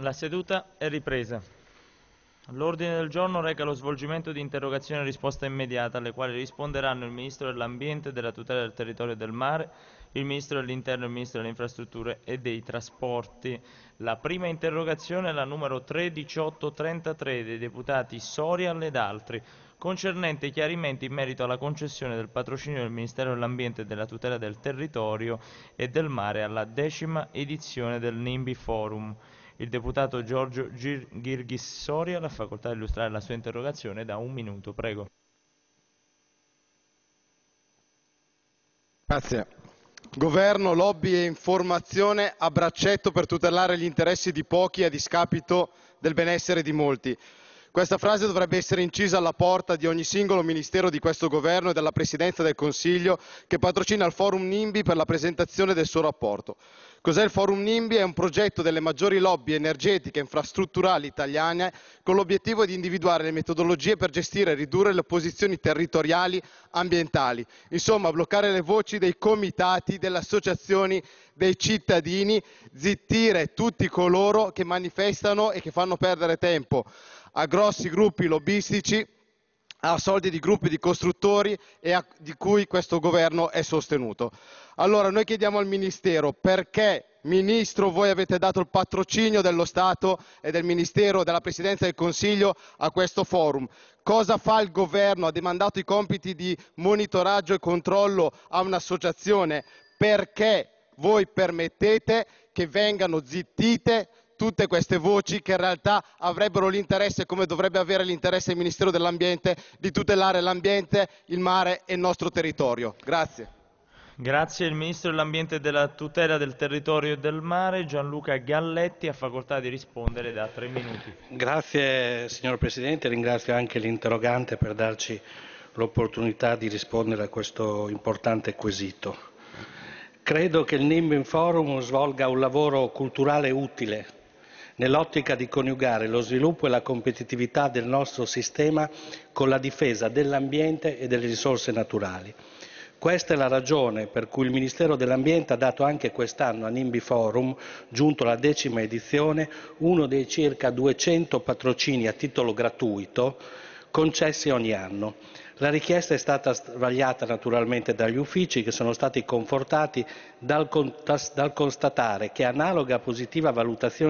La seduta è ripresa. L'ordine del giorno reca lo svolgimento di interrogazioni a risposta immediata, alle quali risponderanno il Ministro dell'Ambiente e della tutela del territorio e del mare, il Ministro dell'Interno e il Ministro delle Infrastrutture e dei Trasporti. La prima interrogazione è la numero 31833 dei deputati Sorial ed altri, concernente chiarimenti in merito alla concessione del patrocinio del Ministero dell'Ambiente e della tutela del territorio e del mare alla decima edizione del NIMBY Forum. Il deputato Giorgio Gir- Ghirghis Soria ha facoltà di illustrare la sua interrogazione da un minuto. Prego. Grazie. Governo, lobby e informazione a braccetto per tutelare gli interessi di pochi a discapito del benessere di molti. Questa frase dovrebbe essere incisa alla porta di ogni singolo ministero di questo governo e della Presidenza del Consiglio che patrocina il Forum NIMBY per la presentazione del suo rapporto. Cos'è il Forum NIMBY? È un progetto delle maggiori lobby energetiche e infrastrutturali italiane con l'obiettivo di individuare le metodologie per gestire e ridurre le opposizioni territoriali ambientali, insomma bloccare le voci dei comitati, delle associazioni, dei cittadini, zittire tutti coloro che manifestano e che fanno perdere tempo a grossi gruppi lobbistici, a soldi di gruppi di costruttori e a, di cui questo governo è sostenuto. Allora noi chiediamo al Ministero perché Ministro, voi avete dato il patrocinio dello Stato e del Ministero della Presidenza del Consiglio a questo forum. Cosa fa il governo? Ha demandato i compiti di monitoraggio e controllo a un'associazione. Perché voi permettete che vengano zittite tutte queste voci che in realtà avrebbero l'interesse, come dovrebbe avere l'interesse il Ministero dell'Ambiente, di tutelare l'ambiente, il mare e il nostro territorio. Grazie. Grazie. Il Ministro dell'Ambiente e della tutela del territorio e del mare, Gianluca Galletti, ha facoltà di rispondere da tre minuti. Grazie signor Presidente, ringrazio anche l'interrogante per darci l'opportunità di rispondere a questo importante quesito. Credo che il Nimbin Forum svolga un lavoro culturale utile nell'ottica di coniugare lo sviluppo e la competitività del nostro sistema con la difesa dell'ambiente e delle risorse naturali. Questa è la ragione per cui il Ministero dell'Ambiente ha dato anche quest'anno a Nimbi Forum, giunto alla decima edizione, uno dei circa 200 patrocini a titolo gratuito concessi ogni anno. La richiesta è stata vagliata naturalmente dagli uffici che sono stati confortati dal, dal constatare che analoga positiva valutazione